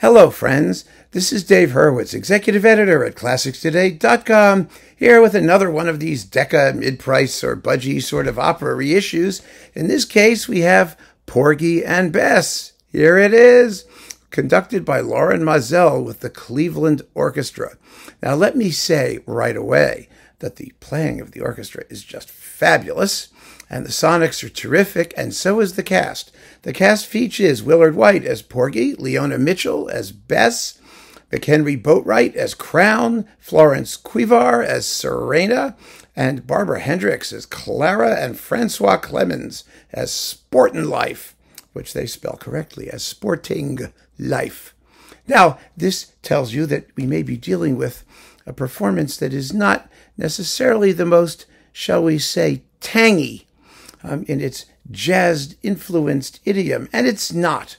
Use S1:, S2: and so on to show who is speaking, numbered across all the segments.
S1: Hello, friends. This is Dave Hurwitz, executive editor at ClassicsToday.com, here with another one of these Decca mid-price or budgie sort of opera reissues. In this case, we have Porgy and Bess. Here it is, conducted by Lorin Maazel with the Cleveland Orchestra. Now, let me say right away that the playing of the orchestra is just fabulous and the Sonics are terrific, and so is the cast. The cast features Willard White as Porgy, Leona Mitchell as Bess, McHenry Boatwright as Crown, Florence Quivar as Serena, and Barbara Hendricks as Clara, and Francois Clemmons as Sportin' Life, which they spell correctly as Sporting Life. Now, this tells you that we may be dealing with a performance that is not necessarily the most, shall we say, tangy um, in its jazz influenced idiom, and it's not.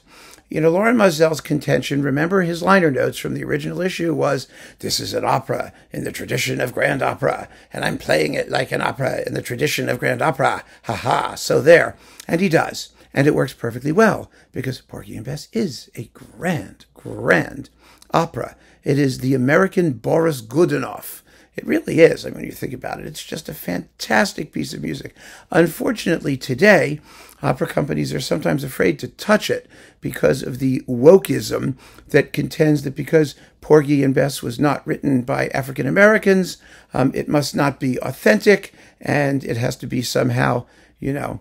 S1: You know, Lorin Maazel's contention, remember his liner notes from the original issue was, This is an opera in the tradition of grand opera, and I'm playing it like an opera in the tradition of grand opera. Ha ha. So there. And he does. And it works perfectly well because Porgy and Bess is a grand, grand opera. It is the American Boris Godunov it really is. I mean, you think about it, it's just a fantastic piece of music. Unfortunately, today, opera companies are sometimes afraid to touch it because of the wokeism that contends that because Porgy and Bess was not written by African Americans, um, it must not be authentic and it has to be somehow, you know,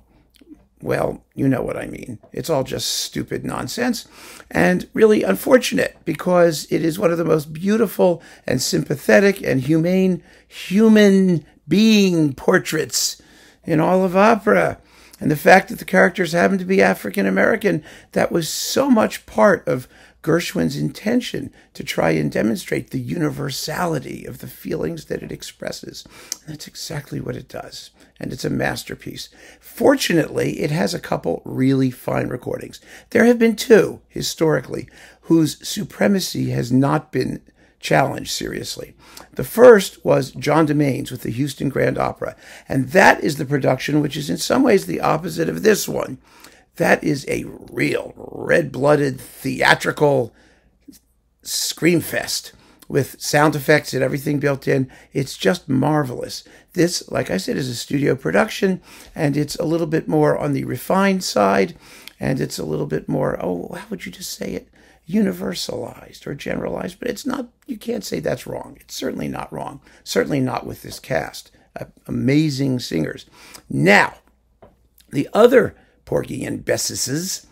S1: well, you know what I mean. It's all just stupid nonsense and really unfortunate because it is one of the most beautiful and sympathetic and humane human being portraits in all of opera. And the fact that the characters happen to be African American, that was so much part of Gershwin's intention to try and demonstrate the universality of the feelings that it expresses. And that's exactly what it does. And it's a masterpiece. Fortunately, it has a couple really fine recordings. There have been two, historically, whose supremacy has not been challenged seriously. The first was John DeMain's with the Houston Grand Opera, and that is the production which is in some ways the opposite of this one. That is a real red blooded theatrical scream fest with sound effects and everything built in. It's just marvelous. This, like I said, is a studio production and it's a little bit more on the refined side and it's a little bit more, oh, how would you just say it? Universalized or generalized, but it's not, you can't say that's wrong. It's certainly not wrong. Certainly not with this cast. Uh, amazing singers. Now, the other Porgy and Besses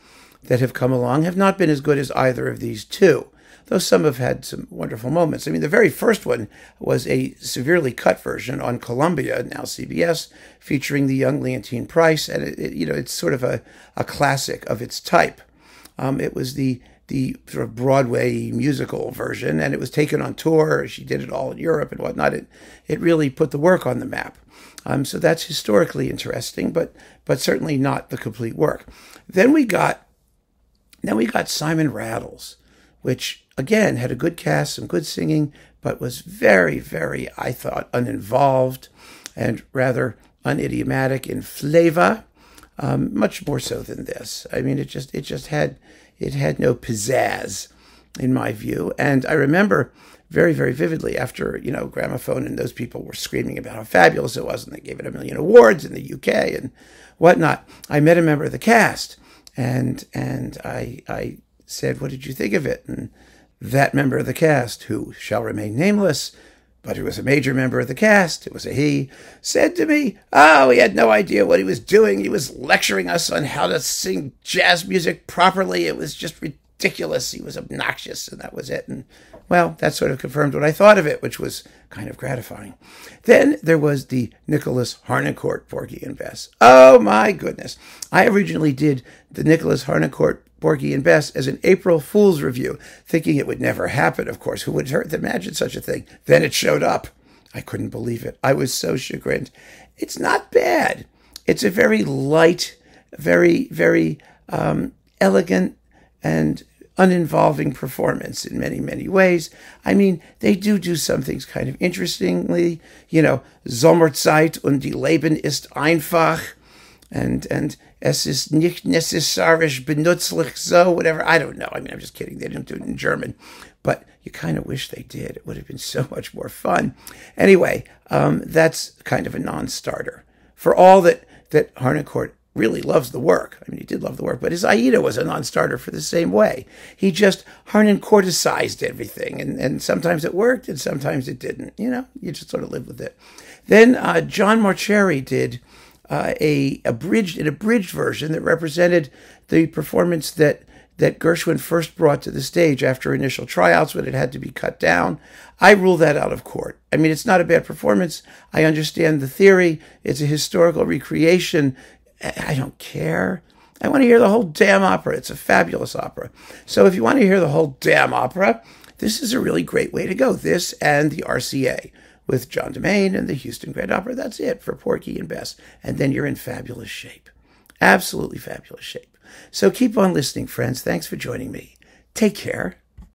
S1: that have come along have not been as good as either of these two, though some have had some wonderful moments. I mean, the very first one was a severely cut version on Columbia, now CBS, featuring the young Leontyne Price, and it, it, you know it's sort of a, a classic of its type. Um, it was the the sort of Broadway musical version, and it was taken on tour. She did it all in Europe and whatnot. It it really put the work on the map. Um, so that's historically interesting, but but certainly not the complete work. Then we got then we got Simon Rattle's, which again had a good cast, some good singing, but was very very I thought uninvolved and rather unidiomatic in flavor. Um, much more so than this. I mean, it just it just had it had no pizzazz, in my view. And I remember very, very vividly after, you know, Gramophone and those people were screaming about how fabulous it was and they gave it a million awards in the UK and whatnot. I met a member of the cast and and I I said, What did you think of it? And that member of the cast, who shall remain nameless, but who was a major member of the cast, it was a he, said to me, Oh, he had no idea what he was doing. He was lecturing us on how to sing jazz music properly. It was just ridiculous. He was obnoxious, and that was it. And well, that sort of confirmed what I thought of it, which was kind of gratifying. Then there was the Nikolaus Harnoncourt Porgy and Bess. Oh my goodness. I originally did the Nikolaus Harnoncourt Porgy and Bess as an April Fool's review, thinking it would never happen, of course. Who would have imagined such a thing? Then it showed up. I couldn't believe it. I was so chagrined. It's not bad. It's a very light, very, very um, elegant and uninvolving performance in many, many ways. I mean, they do do some things kind of interestingly. You know, Sommerzeit und die Leben ist einfach. And and es ist nicht necessarisch benutzlich so whatever. I don't know. I mean, I'm just kidding. They didn't do it in German, but you kind of wish they did. It would have been so much more fun. Anyway, um, that's kind of a non-starter for all that that Harnoncourt really loves the work. I mean, he did love the work, but his Aida was a non-starter for the same way. He just Harnoncourticized everything, and, and sometimes it worked, and sometimes it didn't. You know, you just sort of live with it. Then uh, John Mauceri did uh, a abridged an abridged version that represented the performance that that Gershwin first brought to the stage after initial tryouts when it had to be cut down. I rule that out of court. I mean, it's not a bad performance. I understand the theory. It's a historical recreation. I don't care. I want to hear the whole damn opera. It's a fabulous opera. So if you want to hear the whole damn opera, this is a really great way to go. This and the RCA with John DeMain and the Houston Grand Opera. That's it for Porgy and Bess. And then you're in fabulous shape. Absolutely fabulous shape. So keep on listening, friends. Thanks for joining me. Take care.